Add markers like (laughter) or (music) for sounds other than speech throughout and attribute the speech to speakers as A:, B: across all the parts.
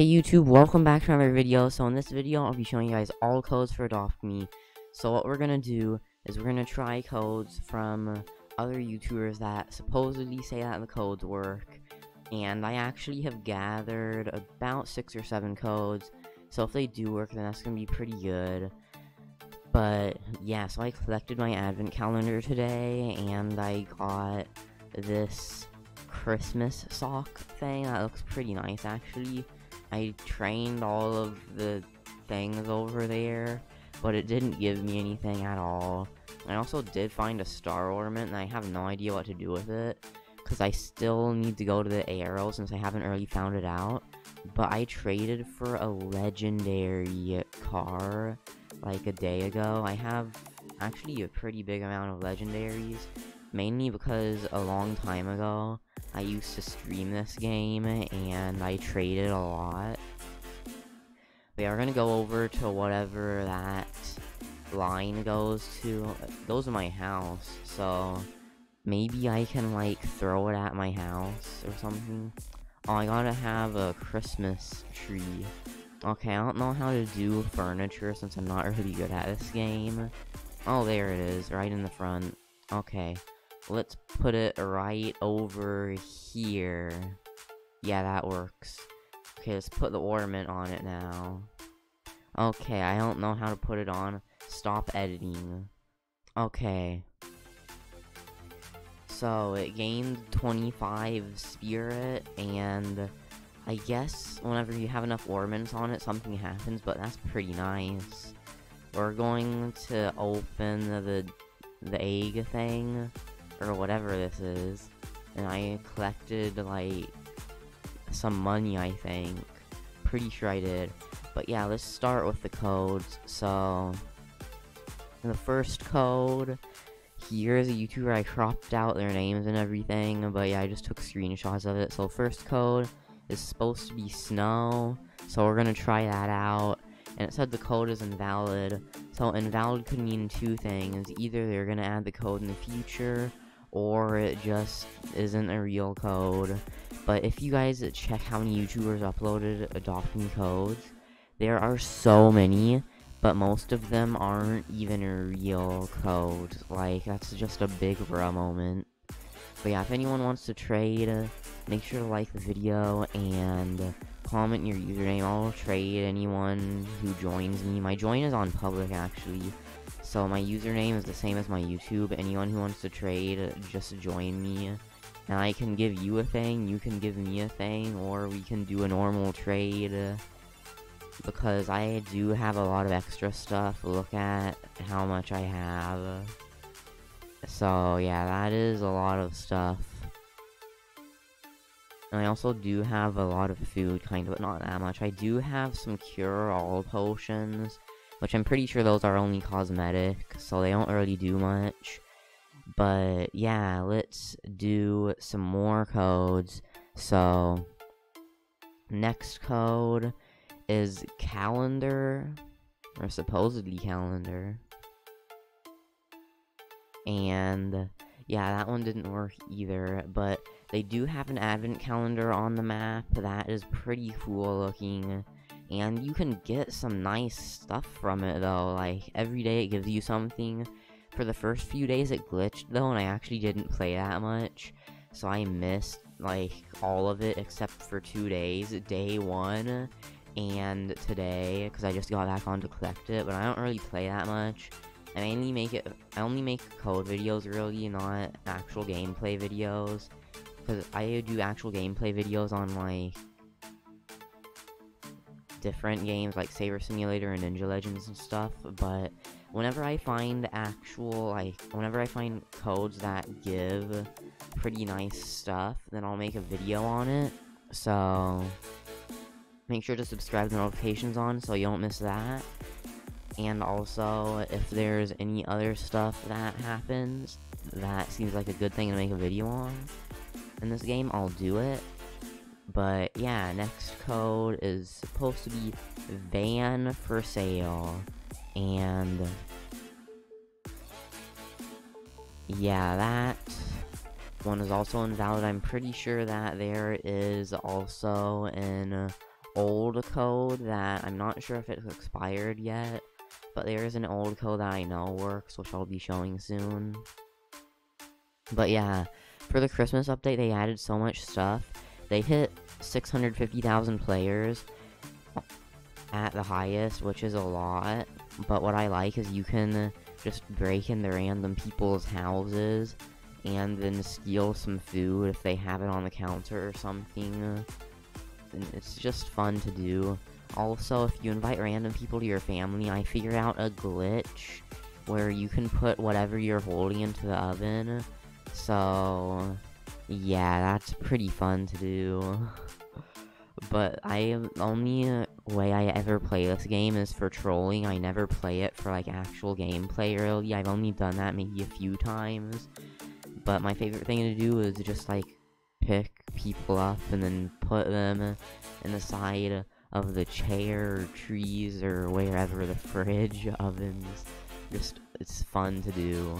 A: Hey YouTube, welcome back to another video. So in this video, I'll be showing you guys all codes for Adopt Me. So what we're gonna do is we're gonna try codes from other YouTubers that supposedly say that the codes work. And I actually have gathered about six or seven codes. So if they do work, then that's gonna be pretty good. But yeah, so I collected my advent calendar today, and I got this Christmas sock thing that looks pretty nice actually. I trained all of the things over there, but it didn't give me anything at all. I also did find a star ornament, and I have no idea what to do with it, because I still need to go to the arrow since I haven't really found it out. But I traded for a legendary car like a day ago. I have actually a pretty big amount of legendaries, mainly because a long time ago, I used to stream this game and I traded a lot. We are gonna go over to whatever that line goes to. It goes to my house, so maybe I can like throw it at my house or something. Oh, I gotta have a Christmas tree. Okay, I don't know how to do furniture since I'm not really good at this game. Oh, there it is, right in the front. Okay, let's put it right over here. Yeah, that works. Okay, let's put the ornament on it now. Okay, I don't know how to put it on. Stop editing. Okay. So, it gained 25 spirit, and I guess whenever you have enough ornaments on it, something happens, but that's pretty nice. We're going to open the, the egg thing, or whatever this is, and I collected, like, some money, I think. Pretty sure I did. But yeah, let's start with the codes. So, the first code, here's a YouTuber, I cropped out their names and everything, but yeah, I just took screenshots of it. So, first code is supposed to be snow, so we're gonna try that out. And it said the code is invalid. So, invalid could mean two things. Either they're gonna add the code in the future, or it just isn't a real code. But if you guys check how many YouTubers uploaded Adopt Me codes, there are so many, but most of them aren't even a real code. Like, that's just a big bruh moment. But yeah, if anyone wants to trade, make sure to like the video and comment your username. I'll trade anyone who joins me. My join is on public, actually. So my username is the same as my YouTube. Anyone who wants to trade, uh, just join me. And I can give you a thing, you can give me a thing, or we can do a normal trade uh, because I do have a lot of extra stuff. Look at how much I have. So, yeah, that is a lot of stuff. And I also do have a lot of food, kind of, but not that much. I do have some cure-all potions, which I'm pretty sure those are only cosmetic, so they don't really do much. But, yeah, let's do some more codes. So, next code is calendar, or supposedly calendar. And yeah, that one didn't work either, but they do have an advent calendar on the map that is pretty cool looking. And you can get some nice stuff from it though, like every day it gives you something. For the first few days it glitched though, and I actually didn't play that much. So I missed like all of it except for two days. Day one and today because I just got back on to collect it, but I don't really play that much. I mainly make it, I only make code videos really, not actual gameplay videos, because I do actual gameplay videos on like different games like Saber Simulator and Ninja Legends and stuff, but whenever I find actual, like, whenever I find codes that give pretty nice stuff, then I'll make a video on it, so make sure to subscribe the notifications on so you don't miss that. And also, if there's any other stuff that happens that seems like a good thing to make a video on in this game, I'll do it. But yeah, next code is supposed to be van for sale. And yeah, that one is also invalid. I'm pretty sure that there is also an old code that I'm not sure if it's expired yet, but there is an old code that I know works, which I'll be showing soon. But yeah, for the Christmas update, they added so much stuff. They hit 650,000 players at the highest, which is a lot. But what I like is you can just break into random people's houses and then steal some food if they have it on the counter or something. And it's just fun to do. Also, if you invite random people to your family, I figured out a glitch where you can put whatever you're holding into the oven. So, yeah, that's pretty fun to do. but I um, only uh, way I ever play this game is for trolling. I never play it for like actual gameplay really. I've only done that maybe a few times. But my favorite thing to do is just like pick people up and then put them in the side of the chair or trees or wherever the fridge (laughs) ovens. Just it's fun to do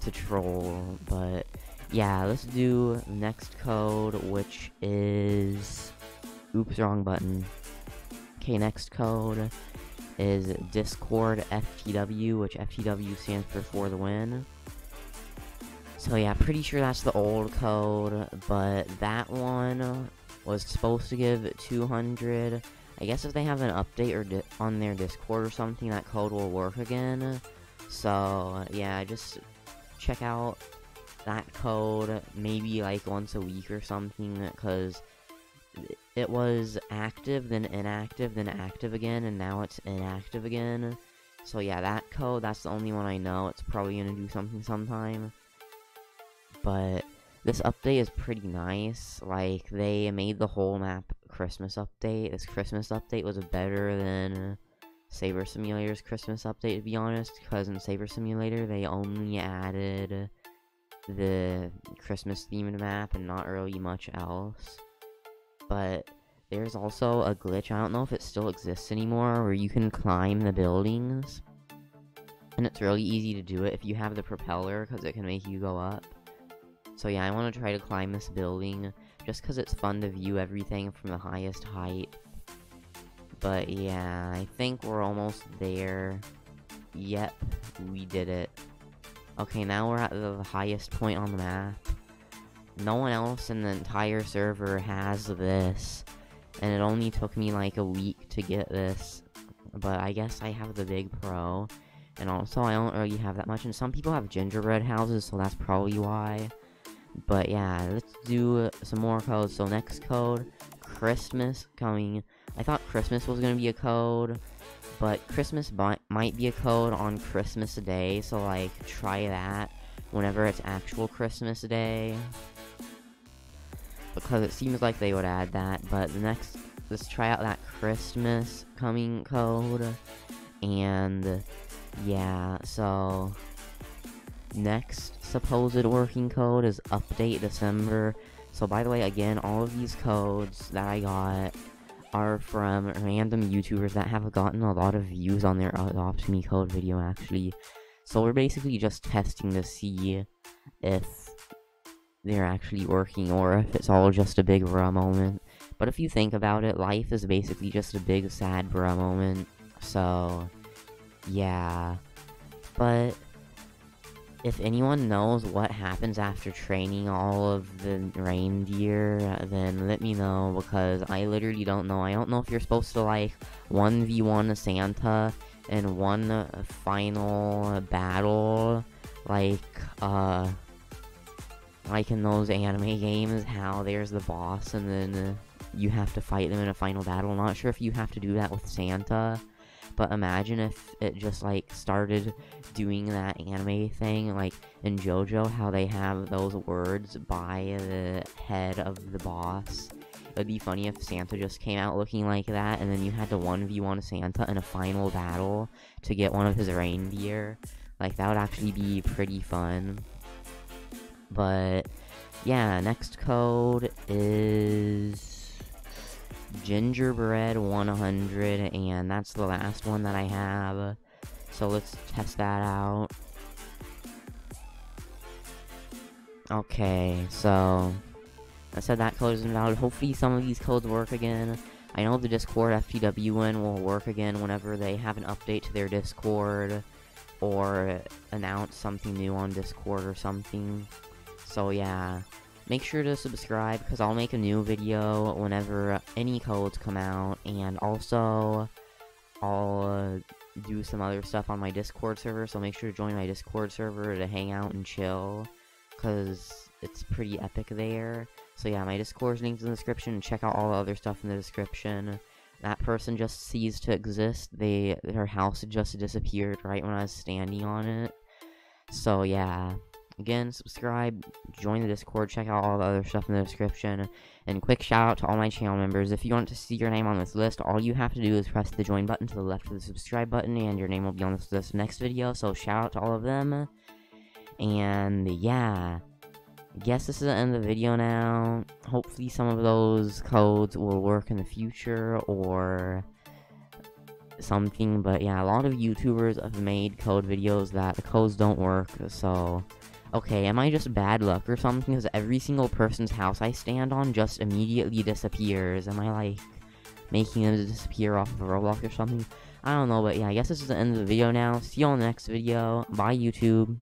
A: to troll, but yeah, let's do next code, which is oops, wrong button. Okay, next code is Discord FTW, which FTW stands for for the win. So yeah, pretty sure that's the old code, but that one was supposed to give 200. I guess if they have an update or on their Discord or something, that code will work again. So yeah, just check out that code maybe like once a week or something, because it was active, then inactive, then active again, and now it's inactive again. So yeah, that code, that's the only one I know. It's probably gonna do something sometime but this update is pretty nice. Like, they made the whole map Christmas update. This Christmas update was better than Saber Simulator's Christmas update, to be honest, because in Saber Simulator, they only added the Christmas themed map and not really much else. But there's also a glitch, I don't know if it still exists anymore, where you can climb the buildings. And it's really easy to do it if you have the propeller, because it can make you go up. So yeah, I want to try to climb this building, just because it's fun to view everything from the highest height. But yeah, I think we're almost there. Yep, we did it. Okay, now we're at the highest point on the map. No one else in the entire server has this. And it only took me like a week to get this. But I guess I have the big pro. And also, I don't really have that much. And some people have gingerbread houses, so that's probably why. But yeah, let's do some more codes. So next code, Christmas coming. I thought Christmas was going to be a code, but Christmas might be a code on Christmas Day. So like, try that whenever it's actual Christmas Day. Because it seems like they would add that. But the next, let's try out that Christmas coming code. And yeah, so next supposed working code is update December. So by the way, again, all of these codes that I got are from random YouTubers that have gotten a lot of views on their Adopt Me code video, actually. So we're basically just testing to see if they're actually working or if it's all just a big bruh moment. But if you think about it, life is basically just a big sad bruh moment. So, yeah. But if anyone knows what happens after training all of the reindeer, uh, then let me know because I literally don't know. I don't know if you're supposed to like 1v1 Santa in one uh, final battle, like, uh, like in those anime games, how there's the boss and then uh, you have to fight them in a final battle. I'm Not sure if you have to do that with Santa. But imagine if it just like started doing that anime thing, like in JoJo, how they have those words by the head of the boss. It would be funny if Santa just came out looking like that, and then you had to 1v1 Santa in a final battle to get one of his reindeer. Like, that would actually be pretty fun. But, yeah, next code is gingerbread 100 and that's the last one that I have so let's test that out okay so I said that code is invalid. Hopefully some of these codes work again. I know the Discord FTWN will work again whenever they have an update to their Discord or announce something new on Discord or something. So yeah, make sure to subscribe because I'll make a new video whenever any codes come out and also I'll uh, do some other stuff on my Discord server so make sure to join my Discord server to hang out and chill because it's pretty epic there. So yeah, my Discord's linked in the description. Check out all the other stuff in the description. That person just ceased to exist. They their house just disappeared right when I was standing on it. So yeah. Again, subscribe, join the Discord, check out all the other stuff in the description. And quick shout out to all my channel members. If you want to see your name on this list, all you have to do is press the join button to the left of the subscribe button, and your name will be on this list next video. So shout out to all of them. And yeah. I guess this is the end of the video now. Hopefully some of those codes will work in the future or something. But yeah, a lot of YouTubers have made code videos that the codes don't work. So, okay, am I just bad luck or something? Because every single person's house I stand on just immediately disappears. Am I like making them disappear off of a Roblox or something? I don't know, but yeah, I guess this is the end of the video now. See you on the next video. Bye, YouTube.